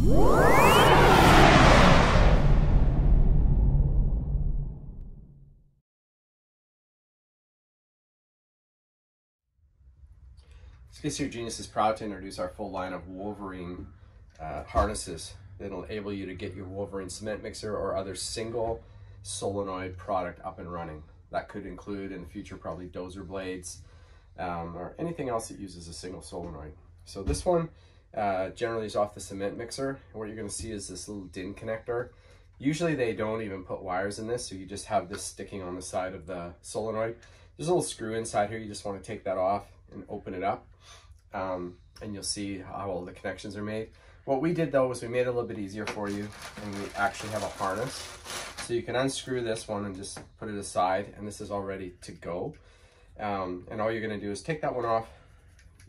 Skid Steer Genius is proud to introduce our full line of Wolverine uh, harnesses that'll enable you to get your Wolverine cement mixer or other single solenoid product up and running. That could include in the future probably dozer blades um, or anything else that uses a single solenoid. So this one uh, generally is off the cement mixer. What you're gonna see is this little DIN connector. Usually they don't even put wires in this, so you just have this sticking on the side of the solenoid. There's a little screw inside here, you just wanna take that off and open it up. Um, and you'll see how all the connections are made. What we did though was we made it a little bit easier for you and we actually have a harness. So you can unscrew this one and just put it aside and this is all ready to go. Um, and all you're gonna do is take that one off,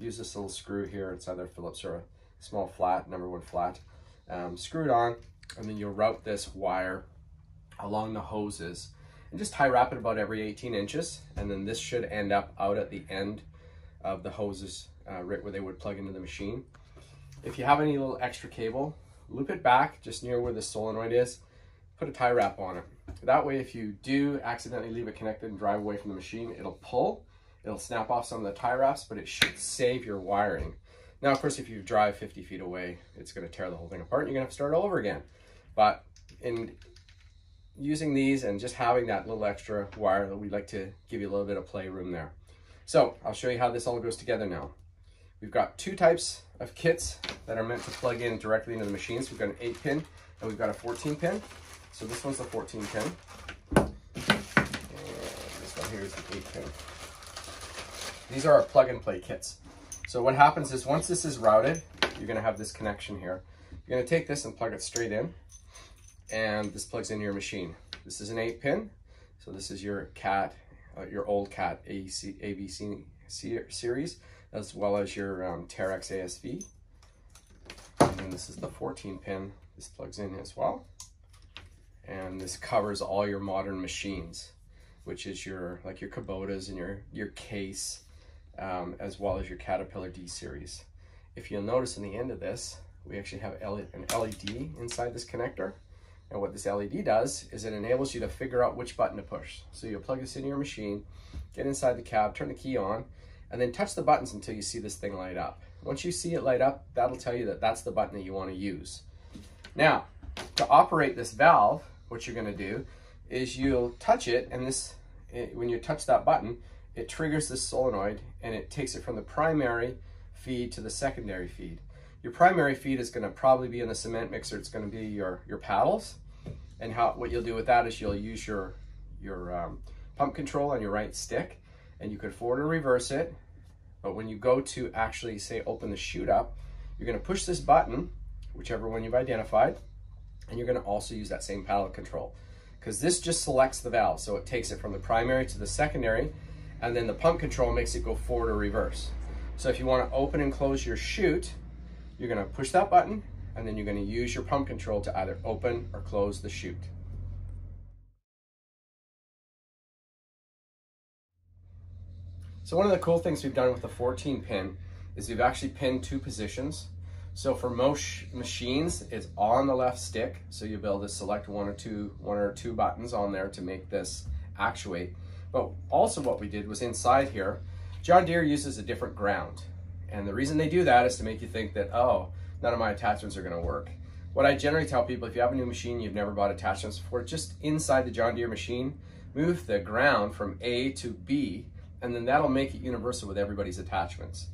use this little screw here. It's either Phillips or a small flat, number one flat. Um, screw it on and then you'll route this wire along the hoses and just tie wrap it about every 18 inches. And then this should end up out at the end of the hoses uh, right where they would plug into the machine. If you have any little extra cable, loop it back just near where the solenoid is, put a tie wrap on it. That way, if you do accidentally leave it connected and drive away from the machine, it'll pull, it'll snap off some of the tie wraps, but it should save your wiring. Now, of course, if you drive 50 feet away, it's gonna tear the whole thing apart. And you're gonna have to start all over again. But in using these and just having that little extra wire, we'd like to give you a little bit of playroom there. So I'll show you how this all goes together now. We've got two types of kits that are meant to plug in directly into the machines. We've got an 8 pin and we've got a 14 pin. So this one's the 14 pin. And this one here is the 8 pin. These are our plug and play kits. So what happens is once this is routed, you're gonna have this connection here. You're gonna take this and plug it straight in and this plugs into your machine. This is an 8 pin. So this is your CAT, uh, your old CAT AC, ABC series as well as your um, Terex ASV. And then this is the 14 pin. This plugs in as well. And this covers all your modern machines, which is your like your Kubotas and your, your Case, um, as well as your Caterpillar D series. If you'll notice in the end of this, we actually have an LED inside this connector. And what this LED does is it enables you to figure out which button to push. So you'll plug this into your machine, get inside the cab, turn the key on, and then touch the buttons until you see this thing light up. Once you see it light up, that'll tell you that that's the button that you want to use. Now, to operate this valve, what you're going to do is you'll touch it, and this, when you touch that button, it triggers this solenoid, and it takes it from the primary feed to the secondary feed. Your primary feed is going to probably be in the cement mixer. It's going to be your, your paddles. And how what you'll do with that is you'll use your, your um, pump control on your right stick, and you could forward and reverse it. But when you go to actually say open the chute up, you're gonna push this button, whichever one you've identified, and you're gonna also use that same paddle control because this just selects the valve. So it takes it from the primary to the secondary, and then the pump control makes it go forward or reverse. So if you wanna open and close your chute, you're gonna push that button, and then you're gonna use your pump control to either open or close the chute. So one of the cool things we've done with the 14 pin is we've actually pinned two positions. So for most machines, it's on the left stick. So you'll be able to select one or two, one or two buttons on there to make this actuate. But also what we did was inside here, John Deere uses a different ground. And the reason they do that is to make you think that, oh, none of my attachments are gonna work. What I generally tell people, if you have a new machine, you've never bought attachments before, just inside the John Deere machine, move the ground from A to B and then that'll make it universal with everybody's attachments.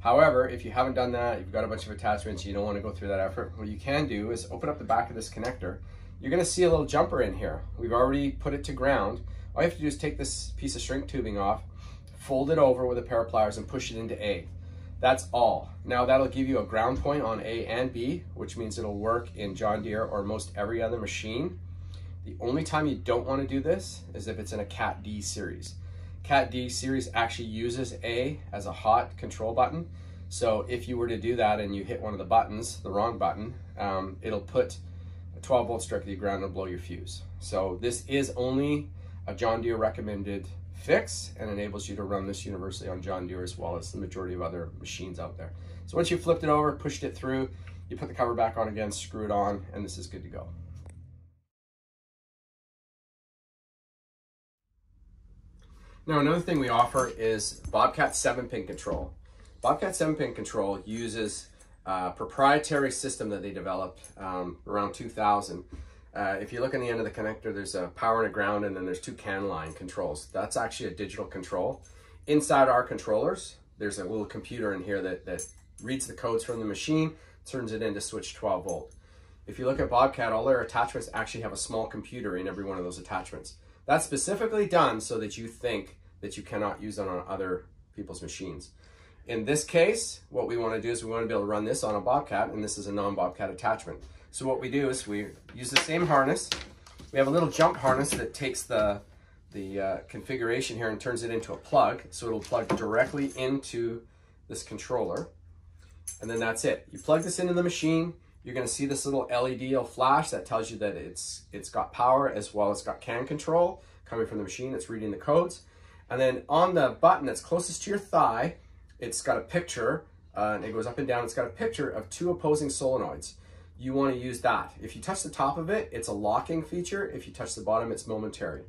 However, if you haven't done that, you've got a bunch of attachments, you don't want to go through that effort, what you can do is open up the back of this connector. You're going to see a little jumper in here. We've already put it to ground. All you have to do is take this piece of shrink tubing off, fold it over with a pair of pliers and push it into A. That's all. Now that'll give you a ground point on A and B, which means it'll work in John Deere or most every other machine. The only time you don't want to do this is if it's in a Cat D series. Cat D series actually uses A as a hot control button. So if you were to do that and you hit one of the buttons, the wrong button, um, it'll put a 12 volt directly to the ground and blow your fuse. So this is only a John Deere recommended fix and enables you to run this universally on John Deere as well as the majority of other machines out there. So once you flipped it over, pushed it through, You put the cover back on again, screw it on, and this is good to go. Now another thing we offer is Bobcat 7-pin control. Bobcat 7-pin control uses a proprietary system that they developed um, around 2000. Uh, if you look on the end of the connector, there's a power and a ground, and then there's two CAN line controls. That's actually a digital control. Inside our controllers, there's a little computer in here that, that reads the codes from the machine, turns it into switch 12 volt. If you look at Bobcat, all their attachments actually have a small computer in every one of those attachments. That's specifically done so that you think that you cannot use it on other people's machines. In this case, what we want to do is we want to be able to run this on a Bobcat, and this is a non-Bobcat attachment. So what we do is we use the same harness. We have a little jump harness that takes the, the uh, configuration here and turns it into a plug. So it'll plug directly into this controller. And then that's it. You plug this into the machine, you're gonna see this little LED flash that tells you that it's it's got power as well as it's got CAN control coming from the machine. It's reading the codes. And then on the button that's closest to your thigh, it's got a picture, uh, and it goes up and down. It's got a picture of two opposing solenoids. You want to use that. If you touch the top of it, it's a locking feature. If you touch the bottom, it's momentary.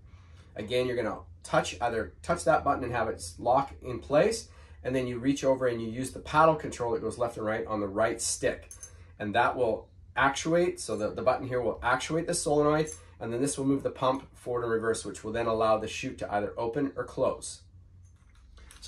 Again, you're going to touch either touch that button and have it lock in place, and then you reach over and you use the paddle control that goes left and right on the right stick. And that will actuate, so the, the button here will actuate the solenoid, and then this will move the pump forward and reverse, which will then allow the chute to either open or close.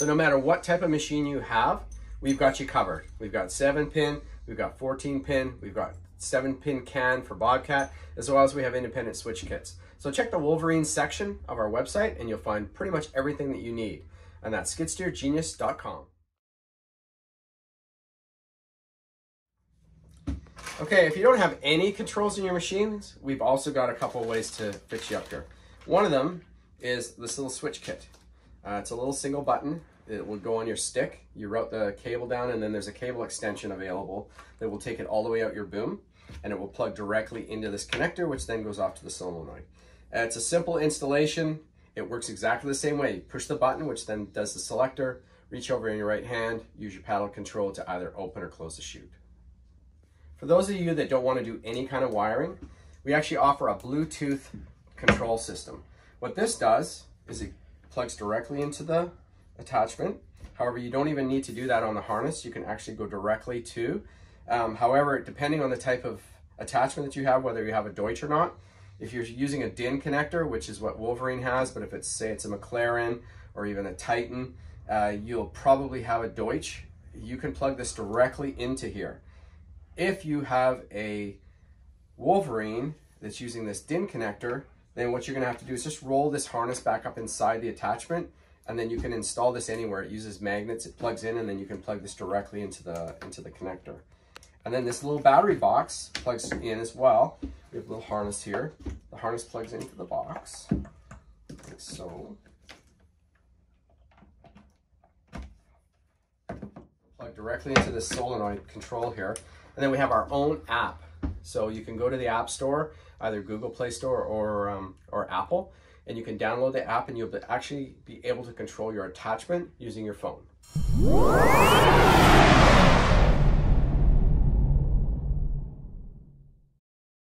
So no matter what type of machine you have, we've got you covered. We've got seven pin, we've got 14 pin, we've got seven pin CAN for Bobcat, as well as we have independent switch kits. So check the Wolverine section of our website and you'll find pretty much everything that you need. And that's skidsteergenius.com. Okay, if you don't have any controls in your machines, we've also got a couple ways to fix you up here. One of them is this little switch kit. Uh, it's a little single button. It will go on your stick. You route the cable down and then there's a cable extension available that will take it all the way out your boom and it will plug directly into this connector which then goes off to the solenoid. Uh, it's a simple installation. It works exactly the same way. You push the button which then does the selector, reach over in your right hand, use your paddle control to either open or close the chute. For those of you that don't want to do any kind of wiring, we actually offer a Bluetooth control system. What this does is it plugs directly into the attachment. However, you don't even need to do that on the harness. You can actually go directly to. Um, however, depending on the type of attachment that you have, whether you have a Deutsch or not, if you're using a DIN connector, which is what Wolverine has, but if it's, say it's a McLaren or even a Titan, uh, you'll probably have a Deutsch. You can plug this directly into here. If you have a Wolverine that's using this DIN connector, then what you're gonna have to do is just roll this harness back up inside the attachment and then you can install this anywhere. It uses magnets, it plugs in, and then you can plug this directly into the, into the connector. And then this little battery box plugs in as well. We have a little harness here. The harness plugs into the box, like so. Plug directly into this solenoid control here. And then we have our own app. So you can go to the App Store, either Google Play Store or, um, or Apple, and you can download the app and you'll actually be able to control your attachment using your phone.